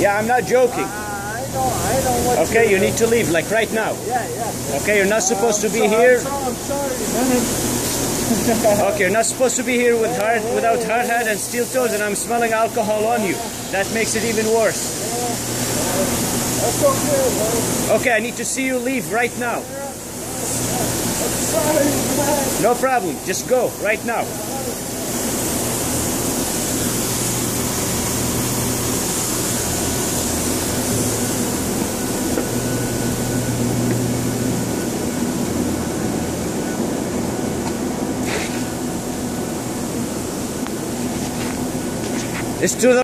Yeah, I'm not joking. Uh, I know, I know what Okay, you need to leave, like right now. Yeah, yeah. Okay, you're not supposed to be so- here. I'm, so, I'm sorry. Okay, you're not supposed to be here with hard, without hard hat and steel toes, and I'm smelling alcohol on you. That makes it even worse. Okay. Okay, I need to see you leave right now. No problem. Just go right now. It's to the